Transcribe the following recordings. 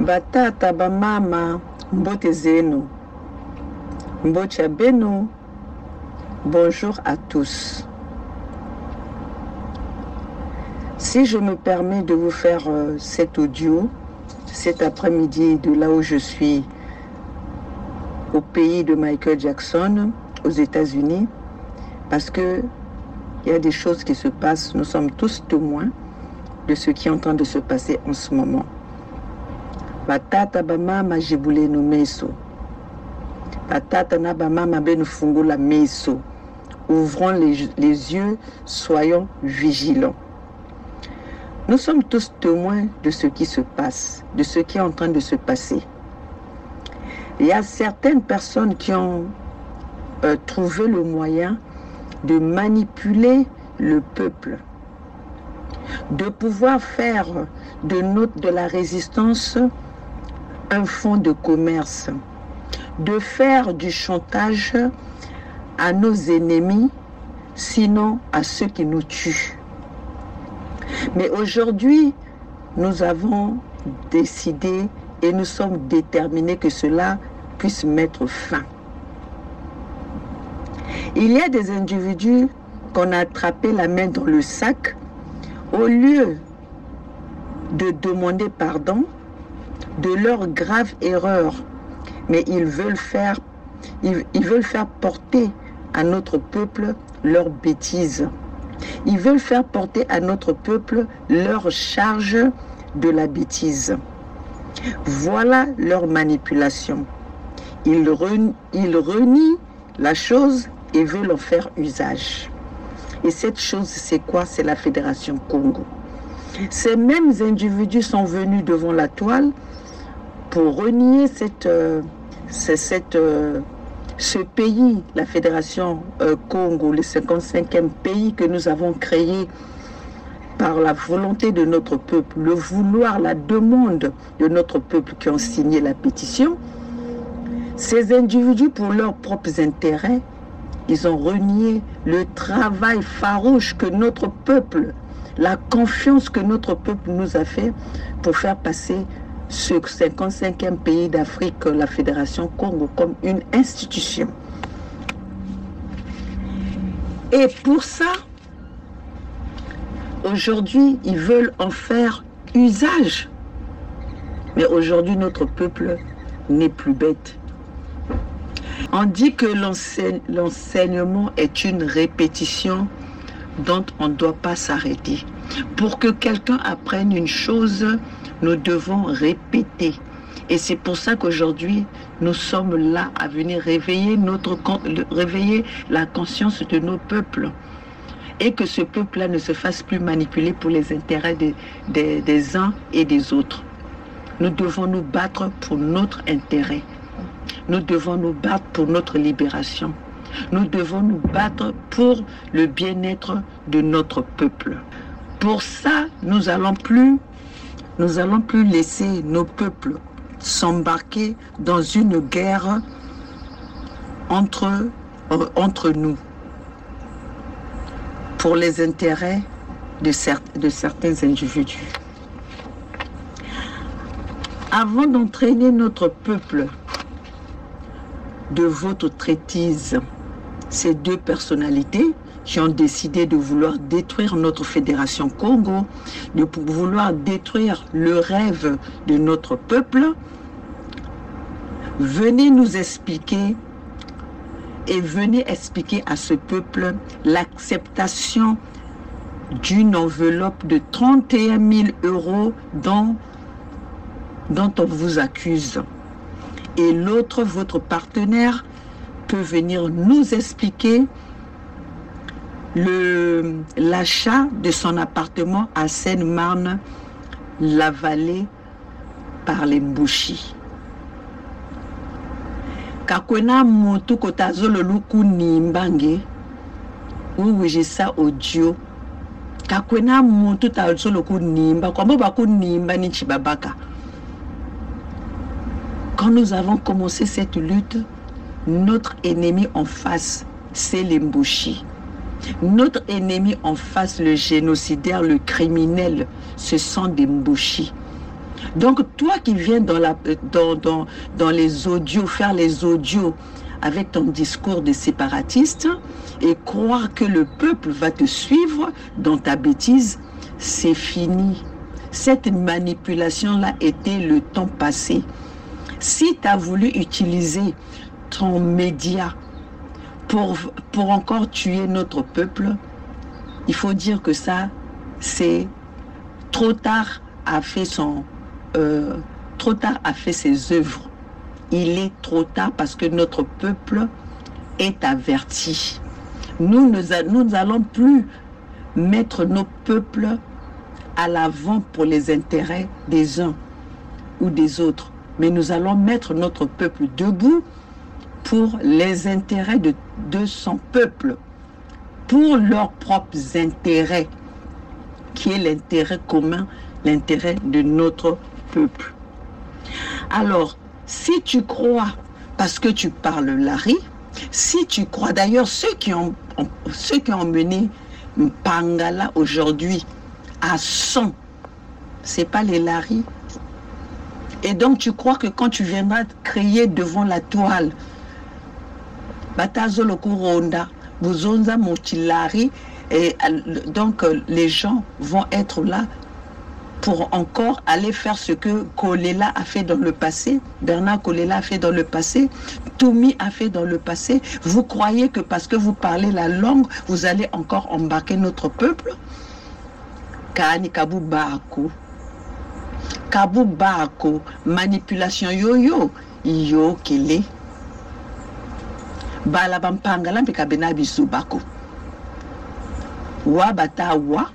batata bamama mbote bonjour à tous. Si je me permets de vous faire euh, cet audio cet après-midi de là où je suis au pays de Michael Jackson aux États-Unis parce que il y a des choses qui se passent. Nous sommes tous témoins de ce qui est en train de se passer en ce moment ouvrons les, les yeux soyons vigilants. Nous sommes tous témoins de ce qui se passe de ce qui est en train de se passer. Il y a certaines personnes qui ont euh, trouvé le moyen de manipuler le peuple de pouvoir faire de notre de la résistance un fonds de commerce, de faire du chantage à nos ennemis, sinon à ceux qui nous tuent. Mais aujourd'hui, nous avons décidé et nous sommes déterminés que cela puisse mettre fin. Il y a des individus qu'on a attrapé la main dans le sac, au lieu de demander pardon, de leur grave erreur, mais ils veulent faire, ils, veulent faire porter à notre peuple leurs bêtises. Ils veulent faire porter à notre peuple leur charge de la bêtise. Voilà leur manipulation. Ils, ils renient la chose et veulent en faire usage. Et cette chose, c'est quoi? C'est la Fédération Congo. Ces mêmes individus sont venus devant la toile pour renier euh, euh, ce pays, la Fédération euh, Congo, le 55e pays que nous avons créé par la volonté de notre peuple, le vouloir, la demande de notre peuple qui ont signé la pétition, ces individus, pour leurs propres intérêts, ils ont renié le travail farouche que notre peuple, la confiance que notre peuple nous a fait pour faire passer ce 55e pays d'Afrique, la Fédération Congo, comme une institution. Et pour ça, aujourd'hui, ils veulent en faire usage. Mais aujourd'hui, notre peuple n'est plus bête. On dit que l'enseignement est une répétition dont on ne doit pas s'arrêter. Pour que quelqu'un apprenne une chose, nous devons répéter. Et c'est pour ça qu'aujourd'hui, nous sommes là à venir réveiller, notre, réveiller la conscience de nos peuples. Et que ce peuple-là ne se fasse plus manipuler pour les intérêts des, des, des uns et des autres. Nous devons nous battre pour notre intérêt. Nous devons nous battre pour notre libération. Nous devons nous battre pour le bien-être de notre peuple. Pour ça, nous allons plus nous allons plus laisser nos peuples s'embarquer dans une guerre entre, euh, nous pour les intérêts de, de certains individus. Avant d'entraîner notre peuple de votre traitise, ces deux personnalités qui ont décidé de vouloir détruire notre fédération Congo, de vouloir détruire le rêve de notre peuple, venez nous expliquer et venez expliquer à ce peuple l'acceptation d'une enveloppe de 31 000 euros dont, dont on vous accuse. Et l'autre, votre partenaire, peut venir nous expliquer l'achat de son appartement à Seine-Marne, la vallée par les Mbouchi. kakwena mutu kota azololu kunimbange uwijisa audio. Kakwena mutu ta azolo kunimba kwambo bakunimba ni chibabaka. Quand nous avons commencé cette lutte notre ennemi en face c'est les Mbouchi notre ennemi en face, le génocidaire, le criminel, ce sont des Mbouchi. Donc toi qui viens dans, dans, dans les audios, faire les audios avec ton discours de séparatiste et croire que le peuple va te suivre dans ta bêtise, c'est fini. Cette manipulation-là était le temps passé. Si tu as voulu utiliser ton média pour, pour encore tuer notre peuple, il faut dire que ça, c'est trop tard a fait son euh, trop tard a fait ses œuvres. Il est trop tard parce que notre peuple est averti. Nous ne allons plus mettre nos peuples à l'avant pour les intérêts des uns ou des autres, mais nous allons mettre notre peuple debout pour les intérêts de, de son peuple, pour leurs propres intérêts, qui est l'intérêt commun, l'intérêt de notre peuple. Alors, si tu crois, parce que tu parles Larry, si tu crois, d'ailleurs, ceux qui ont, ceux qui ont mené Pangala aujourd'hui à 100, c'est pas les Larry. Et donc, tu crois que quand tu viendras crier devant la toile, Batazo Ronda, Buzonza Motilari, et donc les gens vont être là pour encore aller faire ce que Kolela a fait dans le passé, Bernard Kolela a fait dans le passé, Toumi a fait dans le passé. Vous croyez que parce que vous parlez la langue, vous allez encore embarquer notre peuple? Kani Kabu Bako. Kabu manipulation yo-yo, yo kele. Bala bampangala mpe kabena biso bako. Wa bata wa,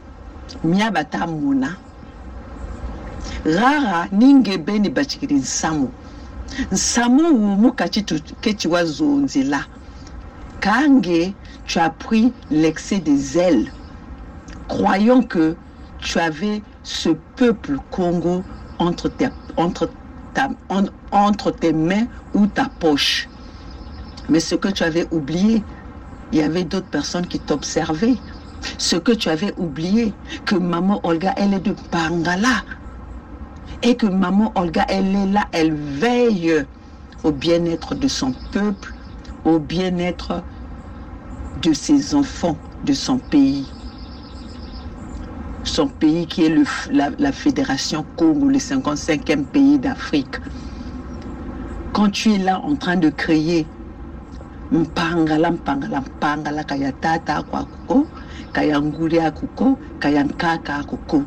mia bata muna. rara ningebe ni bachikiri nsamu nsamu wumu kachitu kechi wazonzela kange tu as pris l'excès des zèle croyant que tu avais ce peuple Congo entre tes, entre tes mains ou ta poche. Mais ce que tu avais oublié, il y avait d'autres personnes qui t'observaient. Ce que tu avais oublié, que maman Olga, elle est de Pangala et que maman Olga, elle est là, elle veille au bien-être de son peuple, au bien-être de ses enfants, de son pays. Son pays qui est la, la, Fédération Congo, le 55e pays d'Afrique. Quand tu es là en train de crier, mpangala mpangala mpangala kaya tata akuko kaya nguri akuko kaya nkaka akuko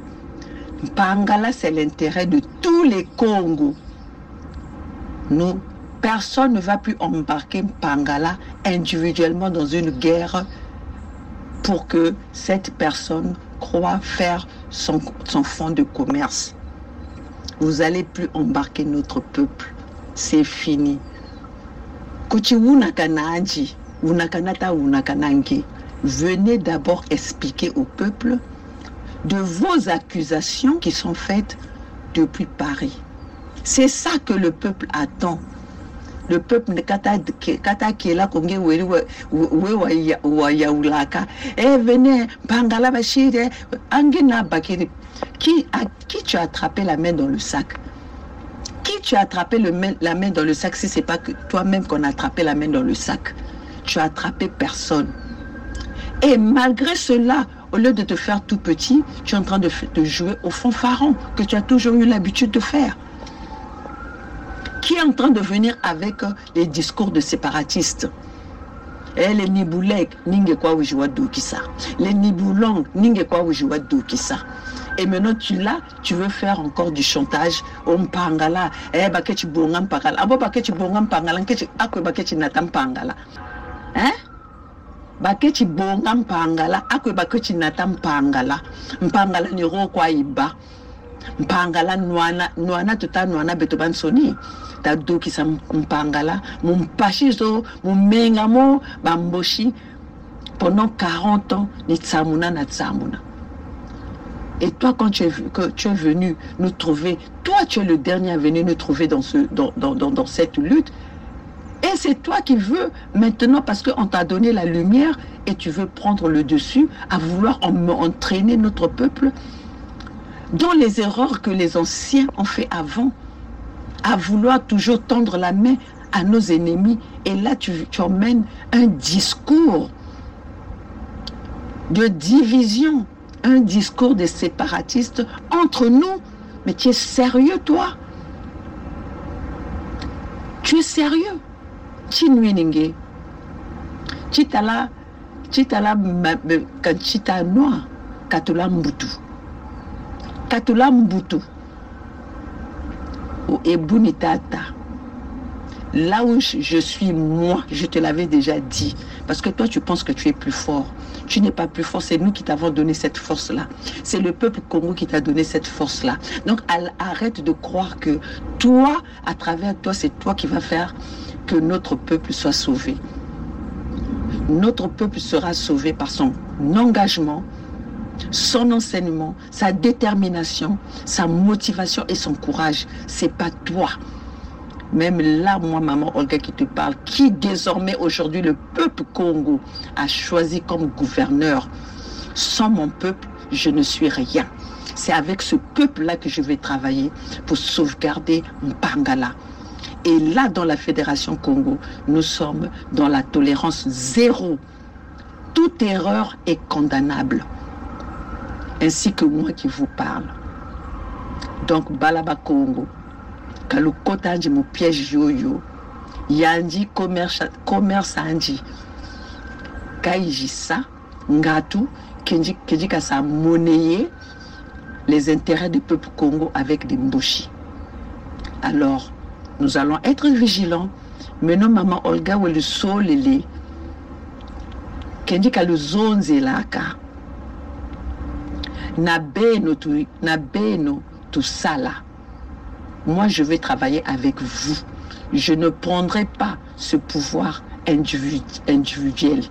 Pangala, c'est l'intérêt de tous les Congos. Nous, personne ne va plus embarquer Pangala individuellement dans une guerre pour que cette personne croit faire son, son fonds de commerce. Vous allez plus embarquer notre peuple. C'est fini. Venez d'abord expliquer au peuple de vos accusations qui sont faites depuis Paris. C'est ça que le peuple attend. Le peuple kata là konge we wa yaulaka. Eh venez pangala bashire angina bakiri. Qui à qui tu as attrapé la main dans le sac? Tu as attrapé la main dans le sac si c'est pas que toi-même qu'on a attrapé la main dans le sac? Tu as attrapé personne. Et malgré cela, au lieu de te faire tout petit, tu es en train de, de jouer au fanfaron que tu as toujours eu l'habitude de faire. Qui est en train de venir avec les discours de séparatistes? Eh, les Niboulek, ninge kwa ujua dokisa. Les Niboulong, ninge kwa ujua dokisa. Et maintenant, tu là, tu veux faire encore du chantage. On pangala, eh, bakechi bongam pangala. Abo bakechi bongam pangala, kechi akwe bakechi natam pangala. Hein? bakechi bonga mpangala akwe bakechi nata mpangala mpangala ni roko ayiba mpangala nwana nwana tota nwana beto bansoni tadokisa mpangala mumpashi zo mumenga mo bamboshi. Pendant 40 ans ni tsamuna na tsamuna. Et toi, quand tu es, venu nous trouver, toi, tu es le dernier à venir nous trouver dans, ce, dans, dans, dans, dans cette lutte, et c'est toi qui veux maintenant, parce qu'on t'a donné la lumière et tu veux prendre le dessus, à vouloir entraîner notre peuple. dans les erreurs que les anciens ont fait avant, à vouloir toujours tendre la main à nos ennemis. Et là, tu, emmènes un discours de division, un discours de séparatistes entre nous. Mais tu es sérieux, toi? Tu es sérieux? Chinuininge. Chitala, chitala, chita noir, katula mbutu. Katula mbutu. Ebunitata. Là où je suis, moi, je te l'avais déjà dit. Parce que toi, tu penses que tu es plus fort. Tu n'es pas plus fort, c'est nous qui t'avons donné cette force-là. C'est le peuple Congo qui t'a donné cette force-là. Donc arrête de croire que toi, à travers toi, c'est toi qui vas faire que notre peuple soit sauvé. Notre peuple sera sauvé par son engagement, son enseignement, sa détermination, sa motivation et son courage. C'est pas toi. Même là, moi, maman Olga qui te parle, qui désormais aujourd'hui le peuple Congo a choisi comme gouverneur. Sans mon peuple, je ne suis rien. C'est avec ce peuple-là que je vais travailler pour sauvegarder Mpangala. Et là, dans la Fédération Congo, nous sommes dans la tolérance zéro. Toute erreur est condamnable. Ainsi que moi qui vous parle. Donc, Balaba Congo, kalukota andi mu piège yoyo. Yandi commerce andi. Kaijisa ngatu kendi kasa monnayer les intérêts du peuple Congo avec des mboshi. Alors nous allons être vigilants. Maintenant maman Olga wele solele kendi kaluzonzelaka na beno na beno tusala moi je vais travailler avec vous. Je ne prendrai pas ce pouvoir individuel.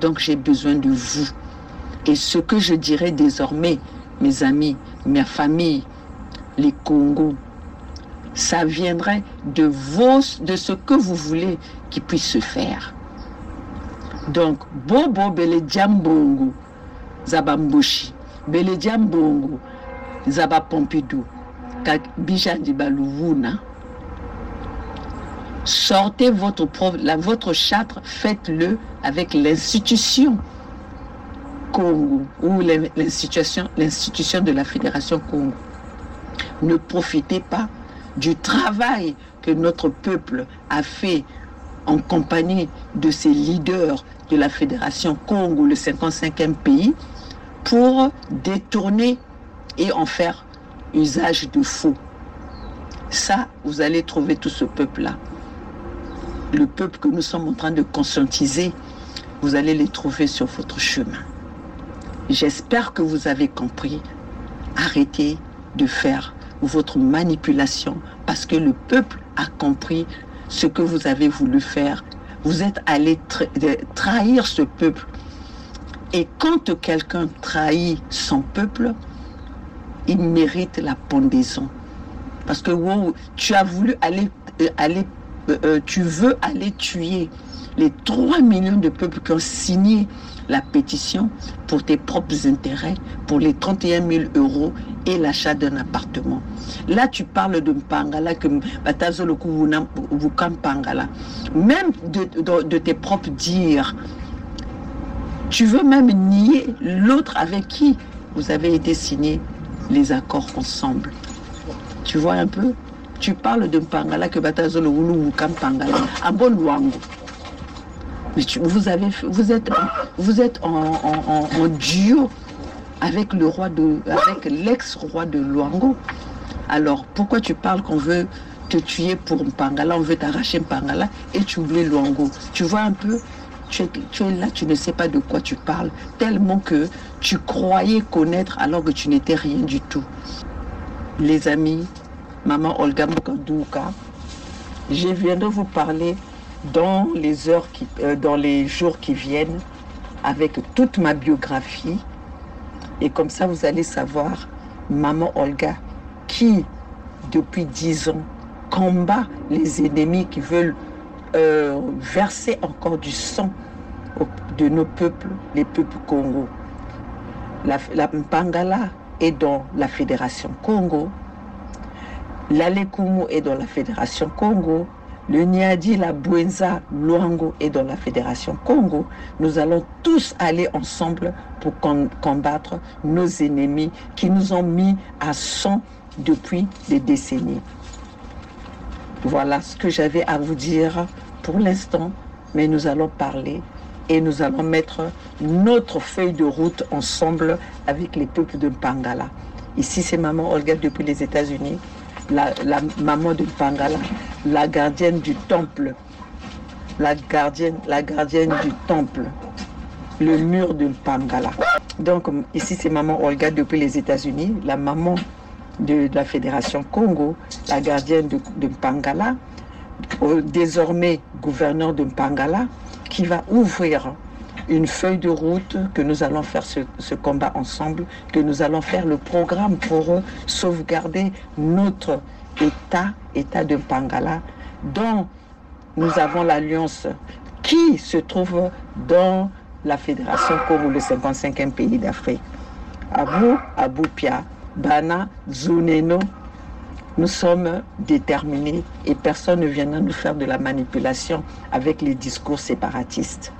Donc j'ai besoin de vous. Et ce que je dirai désormais, mes amis, ma famille, les Congos, ça viendrait de, vos, de ce que vous voulez qui puisse se faire. Donc, Bobo Bele Djambongo, Zabamboshi, beledia mbongo zaba pompidou ka bijandi baluvuna sortez votre votre châtre faites-le avec l'institution Congo ou l'institution l'institution de la fédération Congo. Ne profitez pas du travail que notre peuple a fait en compagnie de ses leaders de la fédération Congo le 55e pays pour détourner et en faire usage de faux. Ça, vous allez trouver tout ce peuple-là. Le peuple que nous sommes en train de conscientiser, vous allez les trouver sur votre chemin. J'espère que vous avez compris. Arrêtez de faire votre manipulation parce que le peuple a compris ce que vous avez voulu faire. Vous êtes allé trahir ce peuple et quand quelqu'un trahit son peuple, il mérite la pendaison. Parce que wow, tu as voulu aller, euh, aller euh, euh, tu veux aller tuer les 3 millions de peuples qui ont signé la pétition pour tes propres intérêts, pour les 31 000 euros et l'achat d'un appartement. Là, tu parles de Mpangala, que Mpangala. Même de, de, de tes propres dires, tu veux même nier l'autre avec qui vous avez été signé les accords ensemble. Tu vois un peu? Tu parles de Pangala que Batazolo ou Pangala, à bon vous, vous êtes, vous êtes en, duo avec le roi de, avec l'ex-roi de Luango. Alors pourquoi tu parles qu'on veut te tuer pour Pangala, on veut t'arracher Pangala et tu oublies Luango? Tu vois un peu tu es, là, tu ne sais pas de quoi tu parles, tellement que tu croyais connaître alors que tu n'étais rien du tout. Les amis, maman Olga Mukandouka, je viendrai vous parler dans les heures qui, euh, dans les jours qui viennent avec toute ma biographie. Et comme ça, vous allez savoir, maman Olga, qui, depuis dix ans, combat les ennemis qui veulent euh, verser encore du sang de nos peuples, les peuples Congo. La, la Mpangala est dans la Fédération Congo. L'Alekumu est dans la Fédération Congo. Le Niadi, la Buenza, Luango est dans la Fédération Congo. Nous allons tous aller ensemble pour combattre nos ennemis qui nous ont mis à sang depuis des décennies. Voilà ce que j'avais à vous dire pour l'instant, mais nous allons parler et nous allons mettre notre feuille de route ensemble avec les peuples de Pangala. Ici, c'est maman Olga depuis les États-Unis, la, maman de Pangala, la gardienne du temple, la gardienne, la gardienne du temple, le mur de Pangala. Donc, ici, c'est maman Olga depuis les États-Unis, la maman de, de, la Fédération Congo, la gardienne de, de Pangala, désormais gouverneur de Pangala, qui va ouvrir une feuille de route que nous allons faire ce, combat ensemble, que nous allons faire le programme pour sauvegarder notre État, État de Pangala, dont nous avons l'alliance qui se trouve dans la Fédération Congo, le 55e pays d'Afrique. Abou, Aboupia, Bana, Zuneno, nous sommes déterminés et personne ne viendra nous faire de la manipulation avec les discours séparatistes.